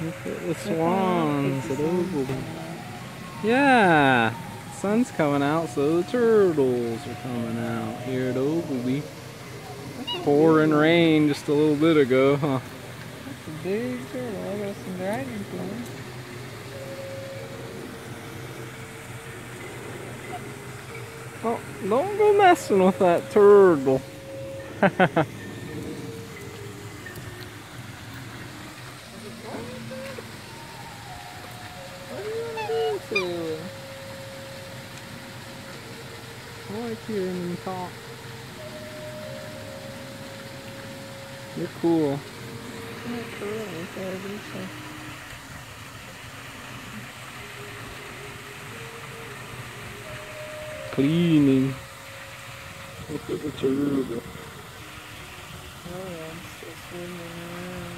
Look at the swans at Oglebay. Yeah, sun's coming out, so the turtles are coming out here at Oglebay. Pouring rain just a little bit ago, huh? That's a big turtle. I got some dragon coming. Oh, don't go messing with that turtle. What do you want to do to? I like hearing. You're cool. So I do so. Cleaning. Look at the turtle. Oh, I'm still swimming around.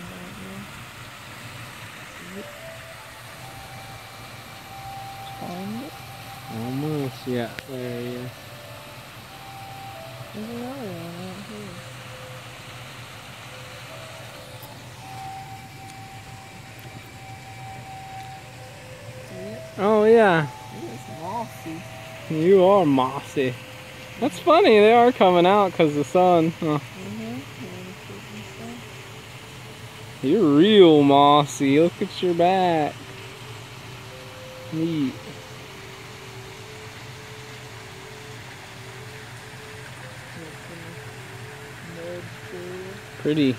Almost, yeah. There he is. There's another one right here. Oh yeah, It's mossy. you are mossy. That's funny, they are coming out because the sun. Huh. You're real mossy. Look at your back. Neat. Pretty.